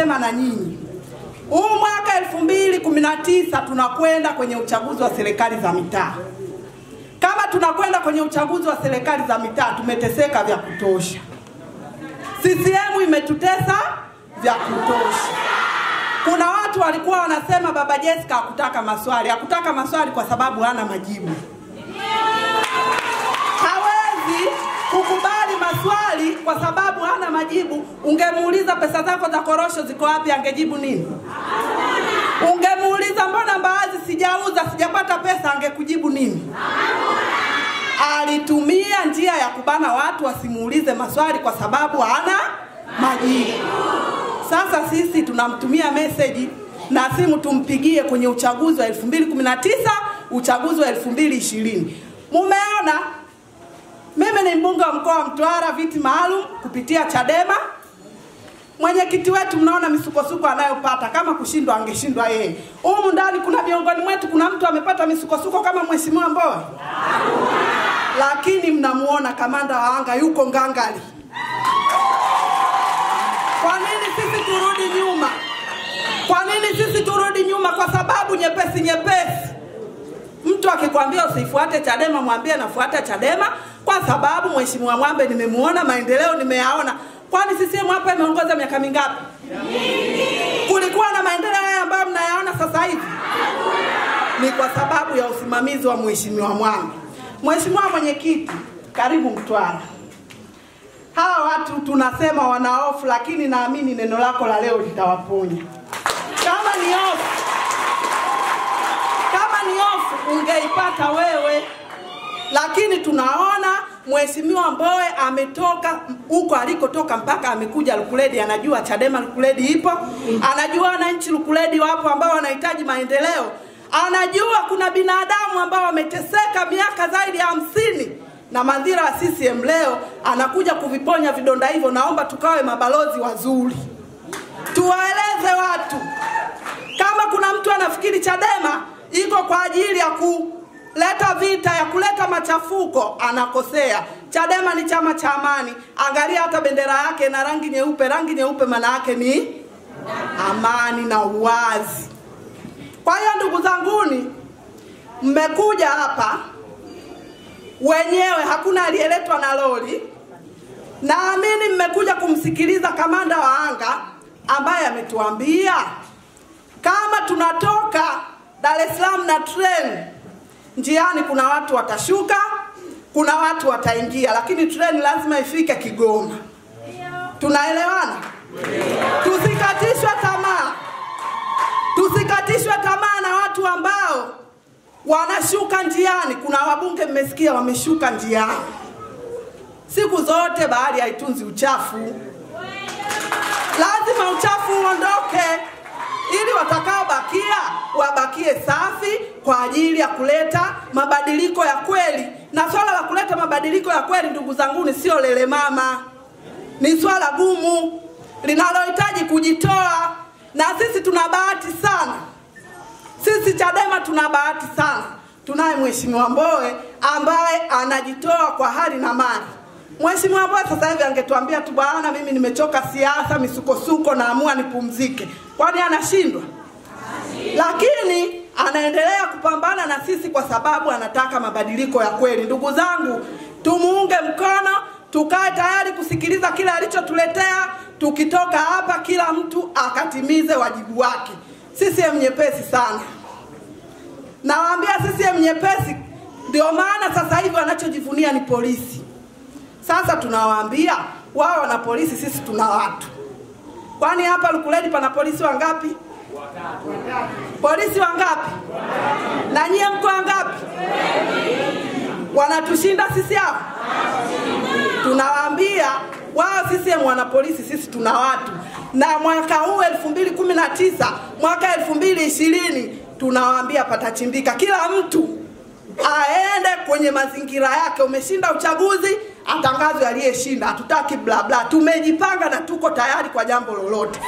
nasema na nyinyi, huu mwaka elfu mbili kumi na tisa tunakwenda kwenye uchaguzi wa serikali za mitaa. Kama tunakwenda kwenye uchaguzi wa serikali za mitaa, tumeteseka vya kutosha. CCM imetutesa vya kutosha. Kuna watu walikuwa wanasema baba Jessica hakutaka maswali, hakutaka maswali kwa sababu hana majibu. Hawezi kukubali maswali kwa sababu hana majibu. Ungemuuliza pesa zako za korosho ziko wapi, angejibu nini? Ungemuuliza mbona mbaazi sijauza, sijapata pesa, angekujibu nini? Alitumia njia ya kubana watu wasimuulize maswali kwa sababu hana majibu. Sasa sisi tunamtumia meseji na simu tumpigie kwenye uchaguzi wa 2019 uchaguzi wa 2020. Mumeona mimi ni mbunge wa mkoa wa Mtwara viti maalum kupitia Chadema. Mwenyekiti wetu mnaona misukosuko anayopata, kama kushindwa angeshindwa yeye. Humu ndani kuna miongoni mwetu kuna mtu amepata misukosuko kama mheshimiwa Mbowe, lakini mnamuona kamanda wa anga yuko ngangali. Kwa nini sisi turudi nyuma? Kwa nini sisi turudi nyuma? Kwa sababu nyepesi nyepesi. Mtu akikwambia usifuate Chadema, mwambie nafuata Chadema sababu mheshimiwa Mwambe nimemuona, maendeleo nimeyaona. Kwani CCM hapa imeongoza miaka mingapi? Kulikuwa na maendeleo haya ambayo mnayaona sasa hivi? Ni kwa sababu ya usimamizi wa mheshimiwa Mwambe. Mheshimiwa mwenyekiti, karibu Mtwara. Hawa watu tunasema wana hofu, lakini naamini neno lako la leo litawaponya. Kama ni hofu, kama ni hofu ungeipata wewe, lakini tunaona Mheshimiwa Mbowe ametoka huko alikotoka mpaka amekuja Lukuledi, anajua Chadema Lukuledi ipo, anajua wananchi Lukuledi wapo ambao wanahitaji maendeleo, anajua kuna binadamu ambao wameteseka miaka zaidi ya hamsini na madhira ya CCM leo anakuja kuviponya vidonda hivyo. Naomba tukawe mabalozi wazuri, tuwaeleze watu kama kuna mtu anafikiri Chadema iko kwa ajili ya kuleta vita, ya kuleta machafuko, anakosea. Chadema ni chama cha amani. Angalia hata bendera yake na rangi nyeupe. Rangi nyeupe maana yake ni amani na uwazi. Kwa hiyo ndugu zanguni, mmekuja hapa wenyewe, hakuna aliyeletwa na lori. Naamini mmekuja kumsikiliza kamanda wa anga ambaye ametuambia kama tunatoka Dar es Salaam na treni, njiani kuna watu watashuka, kuna watu wataingia, lakini treni lazima ifike Kigoma. Tunaelewana? Tusikatishwe tamaa, tusikatishwe tamaa na watu ambao wanashuka njiani. Kuna wabunge mmesikia wameshuka njiani. Siku zote bahari haitunzi uchafu, lazima uchafu uondoke ili watakaobakia wabakie safi kwa ajili ya kuleta mabadiliko ya kweli. Na swala la kuleta mabadiliko ya kweli, ndugu zanguni, sio lele mama, ni swala gumu linalohitaji kujitoa, na sisi tuna bahati sana, sisi Chadema tuna bahati sana, tunaye Mheshimiwa Mbowe ambaye anajitoa kwa hali na mali. Mheshimiwa Mbowe sasa hivi angetuambia tu bwana, mimi nimechoka siasa, misukosuko, naamua nipumzike. Kwani anashindwa? Lakini anaendelea kupambana na sisi kwa sababu anataka mabadiliko ya kweli. Ndugu zangu, tumuunge mkono, tukae tayari kusikiliza kile alichotuletea. Tukitoka hapa, kila mtu akatimize wajibu wake. CCM nyepesi sana, nawaambia CCM nyepesi. Ndio maana sasa hivi wanachojivunia ni polisi. Sasa tunawaambia wao wana polisi, sisi tuna watu. Kwani hapa Lukuledi pana polisi wangapi? Polisi wangapi? Na nyie mko wangapi? Wanatushinda sisi hapa? Tunawaambia wao CCM wana polisi, sisi tuna watu. Na mwaka huu elfu mbili kumi na tisa mwaka elfu mbili ishirini tunawaambia patachimbika, kila mtu aende kwenye mazingira yake. Umeshinda uchaguzi, atangazwe aliyeshinda. Hatutaki bla bla, tumejipanga na tuko tayari kwa jambo lolote.